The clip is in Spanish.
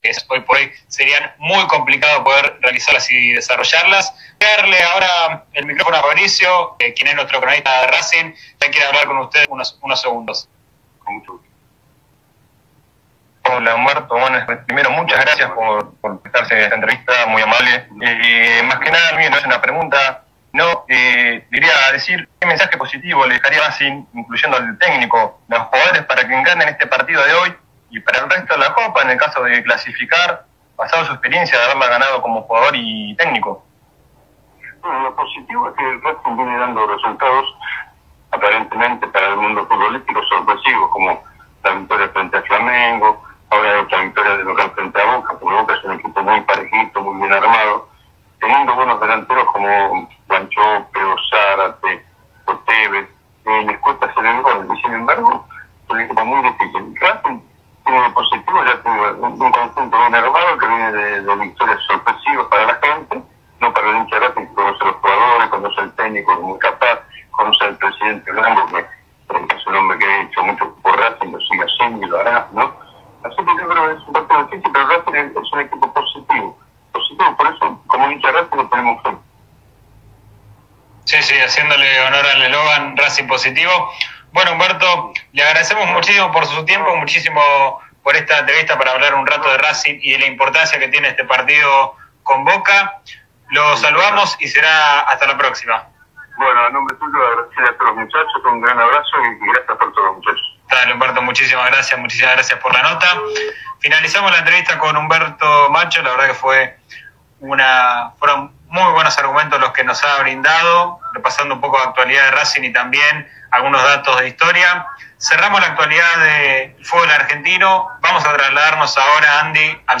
que hoy por hoy serían muy complicado poder realizarlas y desarrollarlas. Darle ahora el micrófono a Fabricio, eh, quien es nuestro cronista de Racing, ya quiere hablar con usted unos, unos segundos. Hola Humberto, bueno, primero muchas gracias por, por prestarse esta entrevista, muy amable. Eh, más que nada, no es una pregunta, no, eh, diría decir qué mensaje positivo le dejaría Racing, incluyendo al técnico, los jugadores para que encarnen este partido de hoy y para el resto de la Copa, en el caso de clasificar, basado su experiencia de haberla ganado como jugador y técnico. Bueno, lo positivo es que el Racing viene dando resultados aparentemente para el mundo futbolístico sorpresivos, como la victoria frente a Flamengo, ahora otra victoria de local frente a Boca, porque Boca es un equipo muy parejito, muy bien armado, teniendo buenos delanteros como Guancho, Pedro Zárate, Corteve, eh, les cuesta hacer el gol, y sin embargo, es un equipo muy difícil. Racing ya tiene un, conjunto bien armado que viene de, victorias sorpresivas para la gente, no para el hincha que conoce a los jugadores, conoce al técnico, muy capaz, conoce al presidente Blanco, que es un hombre que ha hecho mucho por Racing, lo sigue haciendo y lo hará, ¿no? Así que yo creo que es un partido difícil, pero Racing es un equipo positivo. Positivo, por eso, como hincha Racing, lo tenemos fe. Sí, sí, haciéndole honor al eslogan Racing Positivo. Bueno, Humberto, le agradecemos muchísimo por su tiempo, muchísimo por esta entrevista para hablar un rato de Racing y de la importancia que tiene este partido con Boca. Lo saludamos y será hasta la próxima. Bueno, a nombre tuyo, agradecer a todos los muchachos, un gran abrazo y gracias por todos los muchachos. Dale, Humberto, muchísimas gracias, muchísimas gracias por la nota. Finalizamos la entrevista con Humberto Macho, la verdad que fue una, fueron muy buenos argumentos los que nos ha brindado, repasando un poco la actualidad de Racing y también algunos datos de historia. Cerramos la actualidad del fútbol argentino. Vamos a trasladarnos ahora, Andy, al